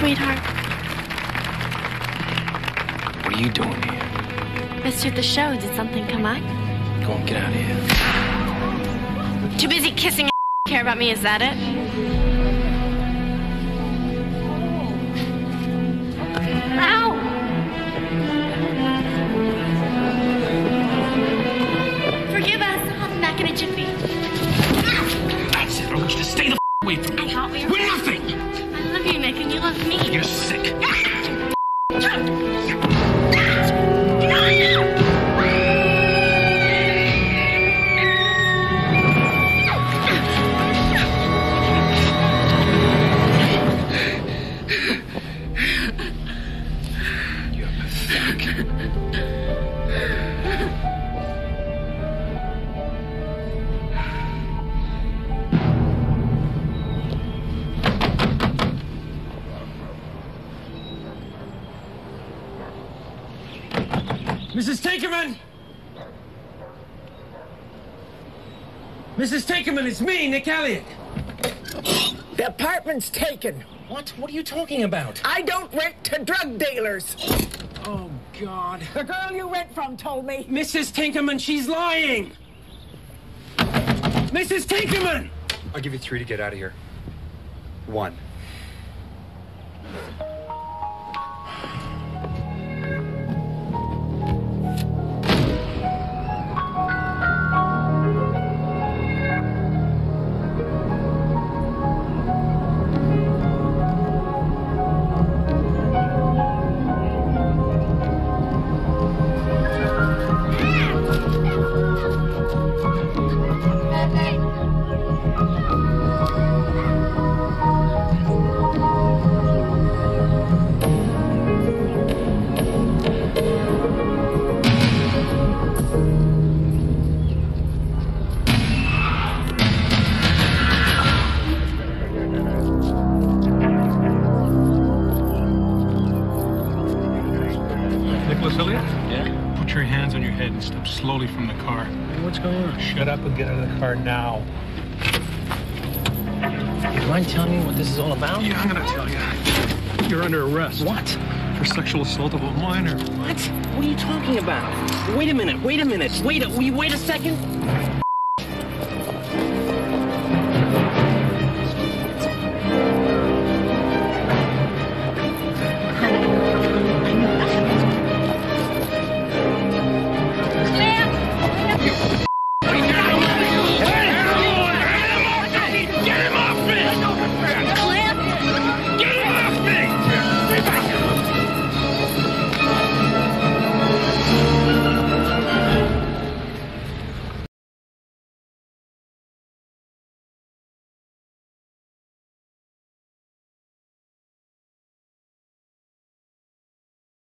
sweetheart. What are you doing here? Missed you at the show. Did something come up? Go on, get out of here. Too busy kissing care about me, is that it? Ow! You're sick. You're pathetic. Mrs. Tinkerman! Mrs. Tinkerman, it's me, Nick Elliott. The apartment's taken. What? What are you talking about? I don't rent to drug dealers. Oh, God. The girl you rent from told me. Mrs. Tinkerman, she's lying. Mrs. Tinkerman! I'll give you three to get out of here. One. Nicholas Elliott, Yeah? put your hands on your head and step slowly from the car. What's going on? Shut up and get out of the car now. You mind telling me what this is all about? Yeah, I'm gonna tell you. You're under arrest. What? For sexual assault of a minor. What? What are you talking about? Wait a minute, wait a minute. Wait a, will you wait a second?